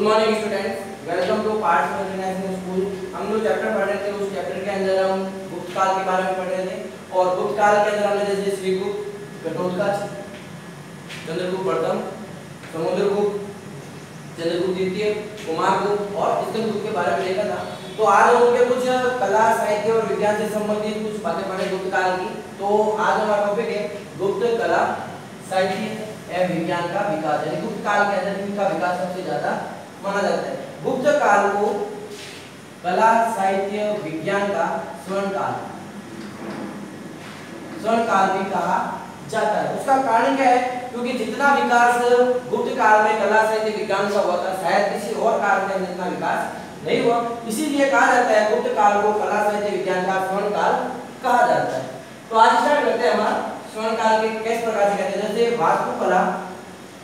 Good morning, students. Welcome to part one international school. हम लोग chapter पढ़ रहे थे, उस चैप्टर के अंदर हम गुप्त काल के बारे में पढ़ रहे थे। और गुप्त काल के अंदर हमने जैसे श्रीगुप्त घटोत्कच चंद्रगुप्त प्रथम समुद्रगुप्त, चंद्रगुप्त द्वितीय, कुमारगुप्त और स्कंदगुप्त के बारे में देखा था। तो आज हम उनके कुछ कला, साहित्य और विज्ञान से संबंधित कुछ बातें पढ़े गुप्त काल की। तो आज हमारा टॉपिक है गुप्त कला, साहित्य विज्ञान का विकास। यानी गुप्त काल के अंदर इनका विकास सबसे ज़्यादा माना जाता है। गुप्त काल को कला, साहित्य, विज्ञान का स्वर्ण काल। स्वर्ण काल भी कहा जाता है। उसका कारण क्या है? क्योंकि जितना विकास गुप्त काल में कला, साहित्य, विज्ञान का हुआ था, शायद किसी और काल में जितना विकास नहीं हुआ, इसीलिए कहा जाता है गुप्त काल को कला, साहित्य, विज्ञान का स्वर्ण काल कहा जाता है। तो आज स्टार्ट करते हैं हमारा स्वर्ण काल के किस प्रकार से कहते हैं? जैसे वास्तुकला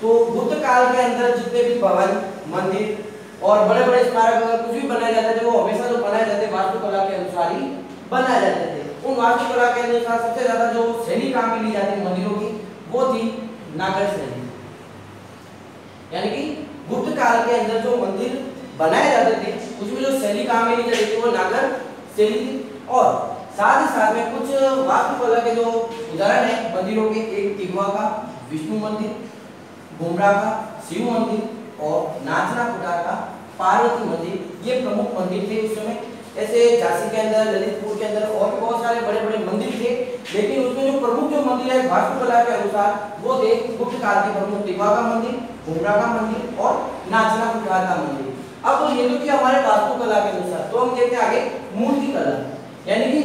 तो गुप्त काल के अंदर जितने भी भवन, मंदिर और बड़े बड़े स्मारक अगर कुछ भी बनाए जाते थे, वो हमेशा जो बनाए जाते वास्तुकला के अनुसार ही बनाए जाते थे। उन वास्तुकला के अनुसार सबसे ज़्यादा जो शैली काम में ली जाती मंदिरों की, वो थी नागर शैली यानी कि गुप्त काल के अंदर जो मंदिर बनाए जाते थे, उसमें जो शैली काम ली जाती थी, वो नागर शैली थी। और साथ ही साथ में कुछ वास्तुकला के जो उदाहरण है, मंदिरों के, एक तिगवा का विष्णु मंदिर। बुमरा का, शिव मंदिर और नाचना कुटार का, पार्वती मंदिर, ये प्रमुख मंदिर थे उस समय। ऐसे झांसी के अंदर, ललितपुर के अंदर और भी बहुत सारे बड़े बड़े मंदिर थे। लेकिन उसमें जो प्रमुख जो मंदिर है, वास्तुकला के अनुसार, वो थे गुप्त काल के प्रमुख तिगवा का मंदिर बुमरा का मंदिर और नाचना कुटार का मंदिर। अब तो ये तो कि हमारे वास्तुकला के अनुसार तो हम देखते आगे मूर्ति कला यानी कि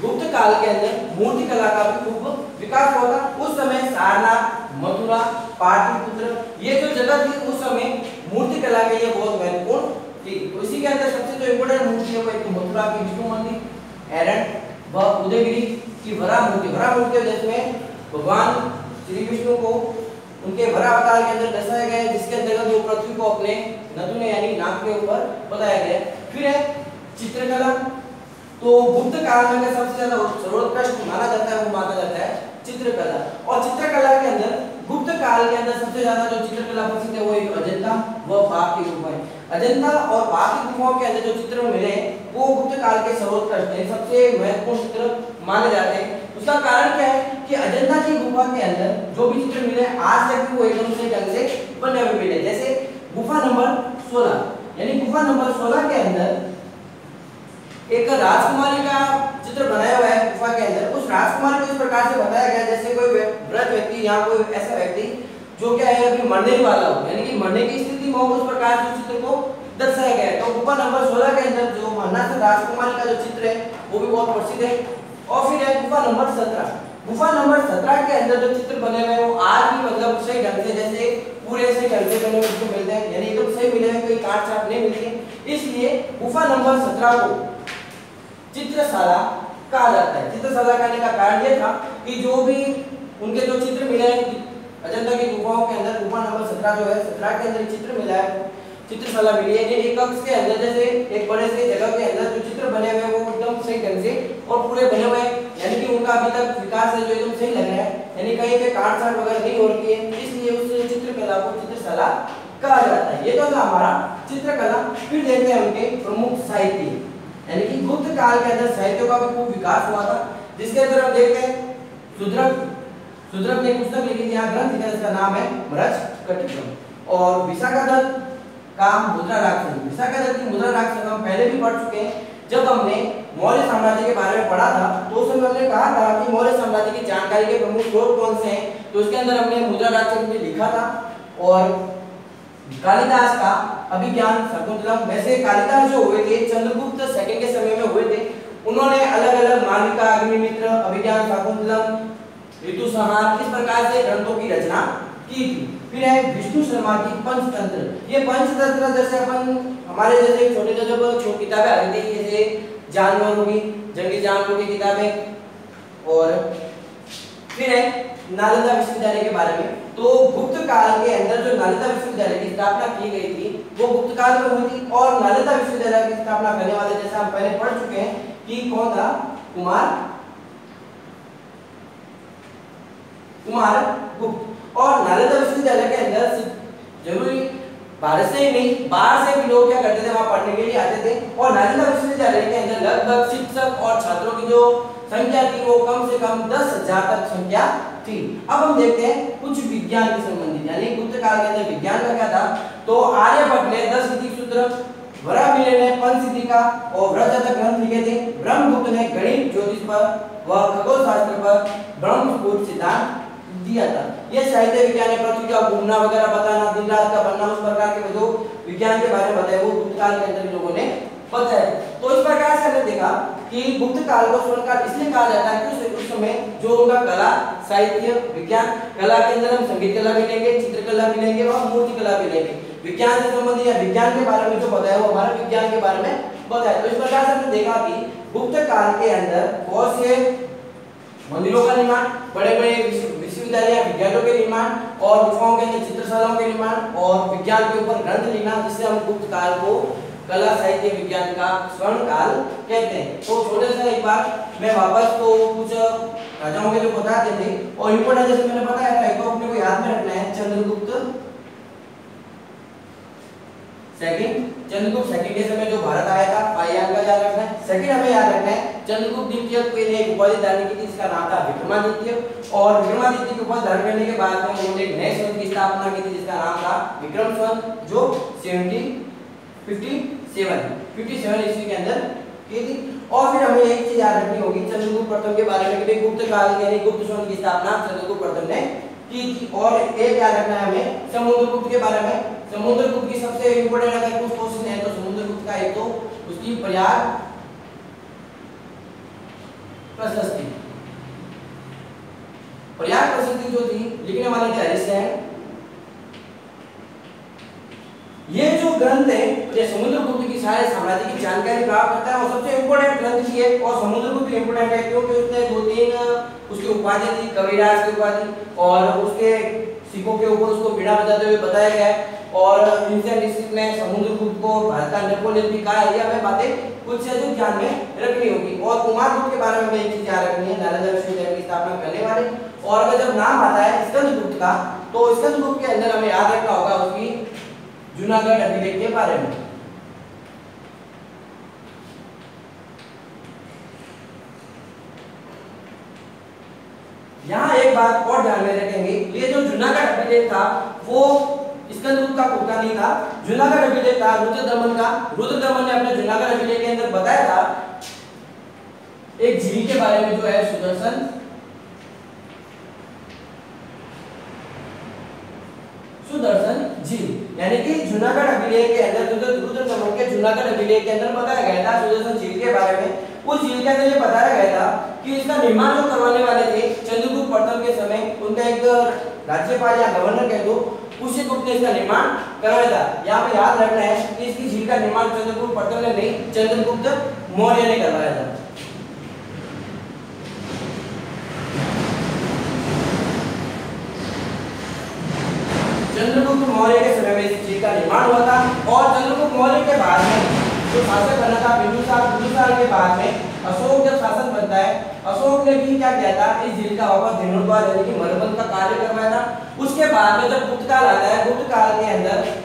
गुप्त काल के अंदर मूर्ति कला का भी खूब विकास हुआ था उस समय सारनाथ मथुरा, पाटलिपुत्र, ये जो जगह थी, उस समय मूर्ति कला के लिए बहुत महत्वपूर्ण थी। तो इसी के अंदर सबसे जो इम्पोर्टेंट मूर्ति है, वो एक मथुरा की विष्णु मंदिर, एरन व उदयगिरी की वरा मूर्ति। वरा मूर्ति जिसमें भगवान श्री विष्णु को उनके वरा अवतार के अंदर दर्शाया गया है, जिसके अंतर्गत वो पृथ्वी को अपने नथुने यानी नाक के ऊपर बताया गया फिर है चित्रकला। तो गुप्त काल में सबसे ज़्यादा सर्वोत्कृष्ट माना जाता है, वो माना जाता है चित्रकला। और चित्रकला के अंदर गुप्त काल के अंदर सबसे ज़्यादा जो चित्रकला प्रसिद्ध है वो एक अजंता व बाग की गुफाएँ अजंता और बाग की गुफाओं के अंदर जो चित्र मिले, वो गुप्त काल के सर्वोत्कृष्ट हैं, सबसे महत्वपूर्ण चित्र माने जाते हैं। उसका कारण क्या है कि अजंता की गुफा के अंदर जो भी चित्र मिले, आज तक वो एकदम से ढंग से बने हुए मिले। जैसे गुफा नंबर 16 यानी गुफा नंबर 16 के अंदर एक राजकुमारी का चित्र बनाया हुआ है गुफा के अंदर। उस राजकुमारी को इस प्रकार से बताया गया जैसे कोई व्रत व्यक्ति या कोई ऐसा व्यक्ति जो क्या है अभी मरने वाला हो। यानी कि मरने की स्थिति में उस प्रकार से चित्र को दर्शाया गया है। तो गुफा नंबर 16 के अंदर जो मन्नाथ राजकुमारी का जो चित्र है, वो भी बहुत प्रसिद्ध है। और फिर है गुफा नंबर 17 गुफा नंबर 17 के अंदर जो चित्र बने हुए वो आज भी मतलब सही ढंग से जैसे पूरे से ढंग से बने मिलते हैं। यानी एकदम सही मिले हैं, कोई काट छाट नहीं मिलती इसलिए गुफा नंबर 17 को चित्रशाला कहा जाता है। चित्रशाला कहने का कारण यह था कि जो भी उनके जो चित्र मिले अजंता की गुफाओं के अंदर, गुफा नंबर सत्रह जो है, सत्रह के अंदर चित्र मिला है, चित्रशाला मिली है। एक कक्ष के अंदर, जैसे एक बड़े से जगह के अंदर जो चित्र बने हुए वो एकदम सही ढंग से और पूरे बने हुए यानी कि उनका अभी तक विकास है जो एकदम सही लग रहा है। यानी कहीं पे काट छाट वगैरह नहीं हो रही है, इसलिए उस चित्रकला को चित्रशाला कहा जाता है। ये तो था हमारा चित्रकला, फिर देखते हैं उनके प्रमुख साहित्य यानी कि गुप्त काल के अंदर साहित्य का भी खूब विकास हुआ था, जिसके अंदर हम देखते हैं, सुद्रक सुद्रक ने पुस्तक लिखी थी ग्रंथ है इसका नाम है मृच कटिकम और विशाखादत्त का मुद्रा राक्षस विशाखादत्त की मुद्रा राक्षस हम पहले भी पढ़ चुके हैं। जब हमने मौर्य साम्राज्य के बारे में पढ़ा था तो उस समय हमने कहा था कि मौर्य साम्राज्य की जानकारी के प्रमुख स्रोत कौन से हैं? तो उसके अंदर हमने मुद्रा राक्षस में लिखा था, और कालिदास का अभिज्ञान शकुंतलम वैसे कालिदास जो हुए थे, चंद्रगुप्त सेकंड के समय में हुए थे, उन्होंने अलग अलग मालविका अग्निमित्र, अभिज्ञान शकुंतलम ऋतुसंहार, इस प्रकार से ग्रंथों की रचना की थी। फिर है विष्णु शर्मा की पंचतंत्र। ये पंचतंत्र जैसे अपन, हमारे जैसे छोटे छोटे जब छोटी किताबें आती थी, जैसे जानवरों की जंगली जानवरों की किताबें, और फिर है नालंदा विश्वविद्यालय के बारे में। तो गुप्त काल के अंदर जो नालंदा विश्वविद्यालय की स्थापना की गई थी। वो गुप्त काल में हुई थी और नालंदा विश्वविद्यालय की स्थापना करने वाले, जैसे हम पहले पढ़ चुके हैं, कि कौन था? कुमार कुमार गुप्त। और नालंदा विश्वविद्यालय के अंदर ज़रूरी भारत से ही नहीं, बाहर से भी लोग क्या करते थे, वहाँ पढ़ने के लिए आते थे। और नालंदा विश्वविद्यालय के अंदर लगभग शिक्षक और छात्रों की जो संख्या थी, वो कम से कम दस हज़ार तक संख्या थी। अब हम देखते हैं कुछ विज्ञान के संबंधित यानी गुप्त काल के अंदर विज्ञान का क्या था तो आर्यभट्ट ने दस विधि सूत्र वरामिले ने पंचसिद्धिका और व्रतजातक ग्रंथ लिखे थे। ब्रह्मगुप्त ने गणित, ज्योतिष पर, व खगोल शास्त्र पर ब्रह्मपुत्र सिद्धांत दिया था। ये साहित्य विज्ञान का घूमना वगैरह बताना, दिन रात का बनना, उस प्रकार के जो विज्ञान के बारे में वो गुप्त काल के अंदर लोगों ने बताया। तो इस प्रकार से हमने देखा कि गुप्त काल को स्वर्ण काल इसलिए कहा जाता है कि उस समय जो उनका कला, साहित्य, विज्ञान, कला के अंदर हम संगीत कला भी लेंगे, चित्रकला भी लेंगे और मूर्ति कला भी लेंगे। विज्ञान से संबंधित या विज्ञान के बारे में जो बताया वो हमारा विज्ञान के बारे में बताया। तो इस प्रकार से हमने देखा कि गुप्त काल के अंदर बहुत से मंदिरों का निर्माण बड़े बड़े विश्वविद्यालय विज्ञानों के निर्माण और गुफाओं के अंदर चित्रशालाओं के निर्माण और विज्ञान के ऊपर ग्रंथ लिखना जिससे हम गुप्त काल को कला, साहित्य, विज्ञान का स्वर्ण काल कहते हैं। तो छोटे से एक बार मैं वापस तो कुछ राजाओं के जो बताते थे और इम्पोर्टेंट जैसे मैंने बताया था, एक तो अपने को याद में रखना है, चंद्रगुप्त। सेकंड चंद्रगुप्त सेकंड के समय जो भारत आया था पायान का याद रखना है। सेकंड हमें याद रखना है, चंद्रगुप्त द्वितीय के लिए एक उपाधि धारण की थी, जिसका नाम था विक्रमादित्य। और विक्रमादित्य की उपाधि धारण करने के बाद में उन्होंने एक नए संघ की स्थापना की थी, जिसका नाम था विक्रम संघ जो 70 57 57 ईस्वी के अंदर और फिर हमें एक चीज़ याद रखनी होगी, चंद्रगुप्त प्रथम के बारे में गुप्त काल यानी गुप्त संघ की स्थापना चंद्रगुप्त प्रथम ने की थी। और एक याद रखना है हमें, समुद्रगुप्त के बारे में। समुद्रगुप्त की सबसे इंपॉर्टेंट अगर कुछ क्वेश्चन है तो समुद्रगुप्त का एक तो उसकी प्रयाग प्रशस्ति। प्रयाग प्रशस्ति जो थी लिखने वाले थे हरिशैन ये जो ग्रंथ है ये समुद्रगुप्त की सारे साम्राज्य की जानकारी प्राप्त करता है, और सबसे इंपॉर्टेंट ग्रंथ की है, और समुद्रगुप्त इंपॉर्टेंट है, क्योंकि उसने दो तीन, उसकी उपाधि थी, कविराज की उपाधि, और उसके सिखों के ऊपर उसको बीड़ा बजाते हुए बताया गया है, और इनसे डिस्ट्रिक्ट में समुद्रगुप्त को भारत का नेपोलियन भी कहा है ये हमें बातें कुछ से जो ध्यान में रखनी होगी, और कुमार गुप्त के बारे में हमें एक चीज़ याद रखनी है, नालंदा विश्वविद्यालय की स्थापना करने वाले, और अगर जब नाम आता है स्कंदगुप्त का तो स्कंदगुप्त के अंदर हमें याद रखना होगा उसकी जूनागढ़ अभिलेख के बारे में। यहाँ एक बात और ध्यान में रखेंगे, ये जो जूनागढ़ अभिलेख था, वो का खुद का नहीं था। जूनागढ़ अभिलेख था रुद्र दमन का। रुद्र दमन ने अपने जूनागढ़ अभिलेख के अंदर बताया था, एक झील के बारे में जो है सुदर्शन झील यानी कि जूनागढ़ अभिलेख के अंदर रुद्रदमन के जूनागढ़ अभिलेख के अंदर बताया गया था, सुदर्शन झील के बारे में, उस झील के अंदर ये बताया गया था कि इसका निर्माण जो करवाने वाले थे, चंद्रगुप्त प्रथम के समय, उनका एक राज्यपाल या गवर्नर कह दो, उसी गुप्त ने इसका निर्माण करवाया था। यहाँ पे याद रखना है कि इसकी झील का निर्माण चंद्रगुप्त प्रथम ने नहीं, चंद्रगुप्त मौर्य ने करवाया था चंद्रगुप्त मौर्य के समय में इस झील का निर्माण हुआ था और चंद्रगुप्त मौर्य के बाद में, जो शासक बना था बिंदुसार बिंदुसार के बाद में अशोक जब शासक बनता है, अशोक ने भी क्या किया था, इस झील का वापस जीर्णोद्धार यानी कि मरम्मत का कार्य करवाया था। उसके बाद में जब गुप्त काल आता है, गुप्त काल के अंदर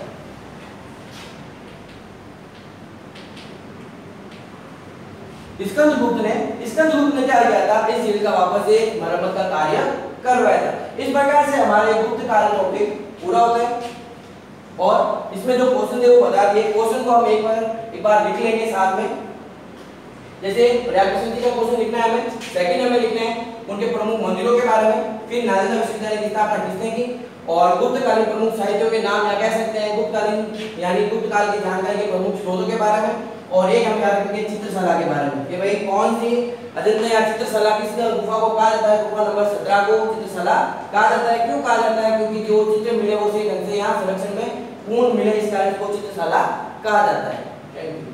स्कंदगुप्त ने स्कंदगुप्त ने क्या किया था, इस झील का वापस एक मरम्मत का कार्य करवाया था। इस प्रकार से हमारे गुप्त काल टॉपिक पूरा होता है। और इसमें जो क्वेश्चन थे वो बता दिए। क्वेश्चन को हम एक बार एक बार लिख लेंगे साथ में। जैसे पर्यावरण का क्वेश्चन लिखना है हमें सेकंड हमें लिखना है उनके प्रमुख मंदिरों के बारे में। फिर नालंदा विश्वविद्यालय की स्थापना किसने की? और गुप्त कालीन प्रमुख साहित्यों के नाम या कह सकते हैं गुप्त कालीन यानी गुप्त काल की जानकारी के प्रमुख स्रोतों के बारे में। और एक हम याद रखेंगे चित्रशाला के बारे में। कि भाई कौन सी अजंता या चित्रशाला किस गुफा को कहा जाता है? गुफा नंबर 17 को चित्रशाला कहा जाता है। क्यों कहा जाता है? क्योंकि जो चित्र मिले वो सही ढंग से यहाँ संरक्षण में पूर्ण मिले इस कारण को चित्रशाला कहा जाता है। Thank you